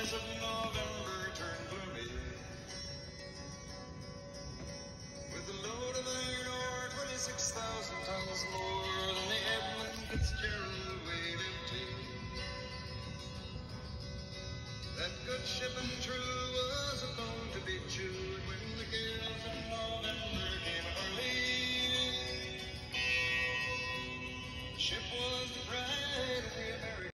the skies of November turn gloomy. With a load of iron ore, 26,000 tons more than the Edmund Fitzgerald weighed empty. That good ship and